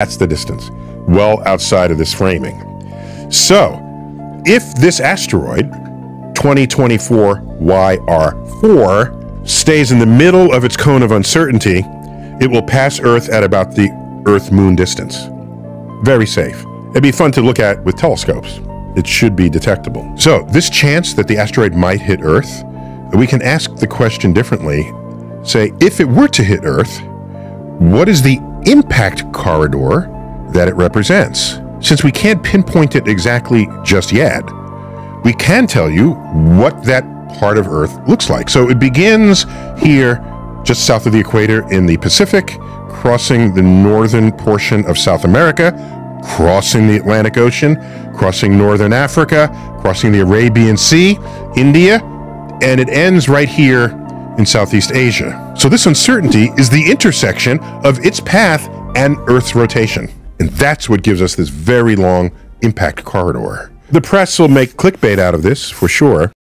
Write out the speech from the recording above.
That's the distance, well outside of this framing. So, if this asteroid, 2024 YR4, stays in the middle of its cone of uncertainty, it will pass Earth at about the Earth moon distance. Very safe. It'd be fun to look at with telescopes. It should be detectable. So, this chance that the asteroid might hit Earth, we can ask the question differently. Say, if it were to hit Earth, what is the impact corridor that it represents? Since we can't pinpoint it exactly just yet, we can tell you what that part of Earth looks like. So it begins here, just south of the equator in the Pacific, crossing the northern portion of South America, crossing the Atlantic Ocean, crossing northern Africa, crossing the Arabian Sea, India, and it ends right here in Southeast Asia. So this uncertainty is the intersection of its path and Earth's rotation. And that's what gives us this very long impact corridor. The press will make clickbait out of this for sure.